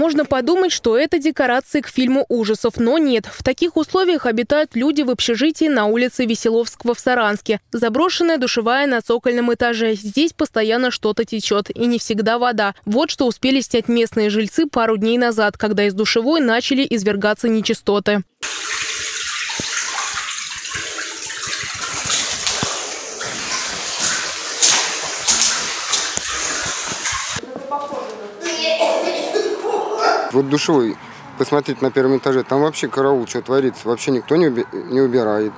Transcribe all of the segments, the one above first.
Можно подумать, что это декорации к фильму ужасов, но нет. В таких условиях обитают люди в общежитии на улице Веселовского в Саранске. Заброшенная душевая на цокольном этаже. Здесь постоянно что-то течет, и не всегда вода. Вот что успели снять местные жильцы пару дней назад, когда из душевой начали извергаться нечистоты. Вот душевой, посмотреть на первом этаже, там вообще караул, что творится. Вообще никто не, уби не убирает.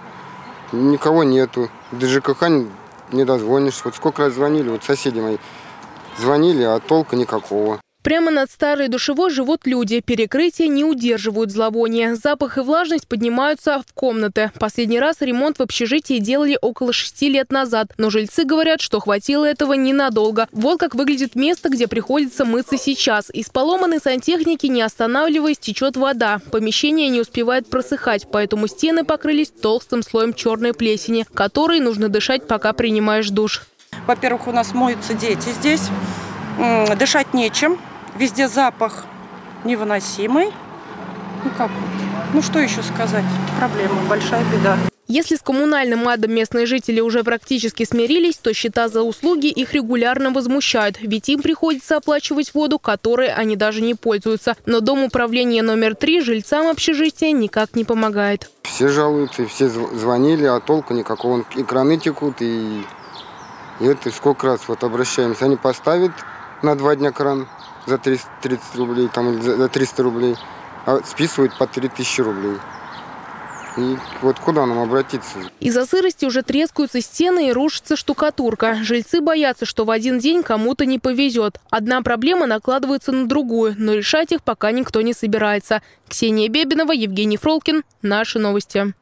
Никого нету. До ЖКХ не, не дозвонишься. Вот сколько раз звонили, вот соседи мои звонили, а толка никакого. Прямо над старой душевой живут люди. Перекрытия не удерживают зловония. Запах и влажность поднимаются в комнаты. Последний раз ремонт в общежитии делали около шести лет назад. Но жильцы говорят, что хватило этого ненадолго. Вот как выглядит место, где приходится мыться сейчас. Из поломанной сантехники, не останавливаясь, течет вода. Помещение не успевает просыхать, поэтому стены покрылись толстым слоем черной плесени, которой нужно дышать, пока принимаешь душ. Во-первых, у нас моются дети здесь. Дышать нечем, Везде запах невыносимый. Ну как вот? Ну что еще сказать? Проблема, большая беда. Если с коммунальным адом местные жители уже практически смирились, то счета за услуги их регулярно возмущают, ведь им приходится оплачивать воду, которой они даже не пользуются. Но дом управления номер три жильцам общежития никак не помогает. Все жалуются, все звонили, а толку никакого. И краны текут, и, и это сколько раз вот обращаемся. Они поставят на два дня кран, за 30 рублей там, за 300 рублей, а списывают по 3000 рублей. И вот куда нам обратиться? Из-за сырости уже трескаются стены и рушится штукатурка. Жильцы боятся, что в один день кому-то не повезет. Одна проблема накладывается на другую, но решать их пока никто не собирается. Ксения Бебинова, Евгений Фролкин. Наши новости.